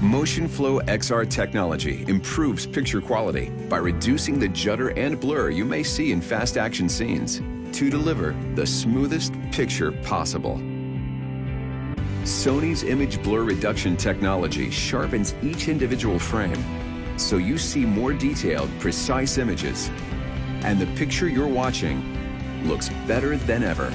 Motionflow XR technology improves picture quality by reducing the judder and blur you may see in fast action scenes to deliver the smoothest picture possible. Sony's image blur reduction technology sharpens each individual frame so you see more detailed, precise images. And the picture you're watching looks better than ever.